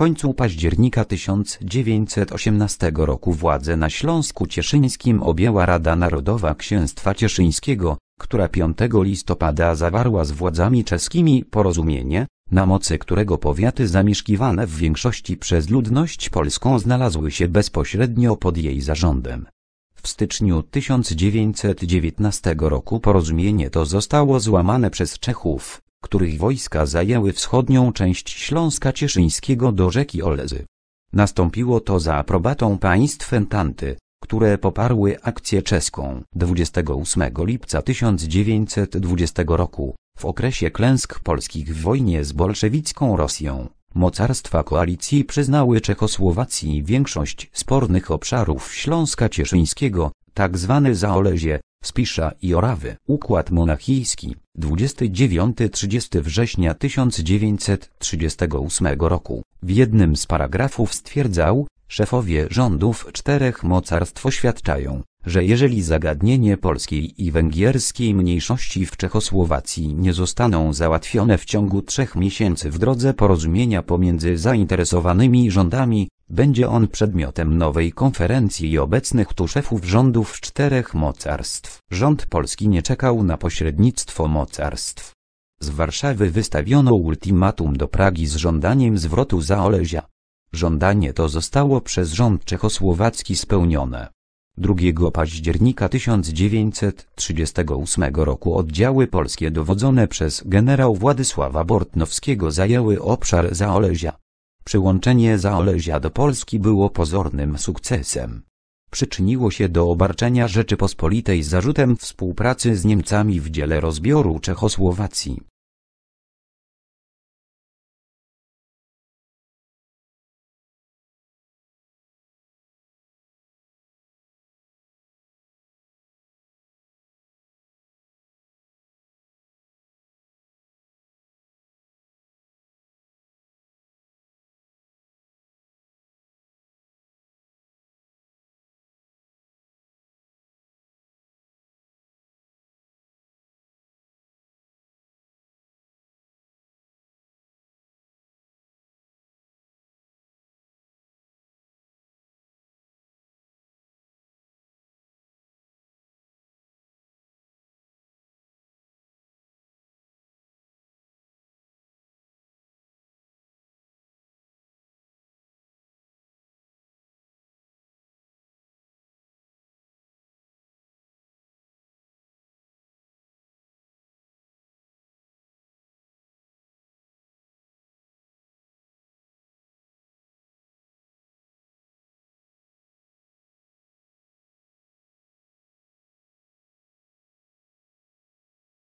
końcu października 1918 roku władzę na Śląsku Cieszyńskim objęła Rada Narodowa Księstwa Cieszyńskiego, która 5 listopada zawarła z władzami czeskimi porozumienie, na mocy którego powiaty zamieszkiwane w większości przez ludność polską znalazły się bezpośrednio pod jej zarządem. W styczniu 1919 roku porozumienie to zostało złamane przez Czechów, których wojska zajęły wschodnią część Śląska Cieszyńskiego do rzeki Olezy. Nastąpiło to za aprobatą państw Entanty, które poparły akcję czeską 28 lipca 1920 roku, w okresie klęsk polskich w wojnie z bolszewicką Rosją. Mocarstwa koalicji przyznały Czechosłowacji większość spornych obszarów Śląska Cieszyńskiego, tak zwany Zaolezie, Spisza i Orawy. Układ monachijski 29-30 września 1938 roku w jednym z paragrafów stwierdzał, szefowie rządów czterech mocarstw oświadczają, że jeżeli zagadnienie polskiej i węgierskiej mniejszości w Czechosłowacji nie zostaną załatwione w ciągu trzech miesięcy w drodze porozumienia pomiędzy zainteresowanymi rządami, będzie on przedmiotem nowej konferencji i obecnych tu szefów rządów czterech mocarstw. Rząd polski nie czekał na pośrednictwo mocarstw. Z Warszawy wystawiono ultimatum do Pragi z żądaniem zwrotu Zaolezia. Żądanie to zostało przez rząd czechosłowacki spełnione. 2 października 1938 roku oddziały polskie dowodzone przez generał Władysława Bortnowskiego zajęły obszar Zaolezia. Przyłączenie Zaolezia do Polski było pozornym sukcesem. Przyczyniło się do obarczenia Rzeczypospolitej zarzutem współpracy z Niemcami w dziele rozbioru Czechosłowacji.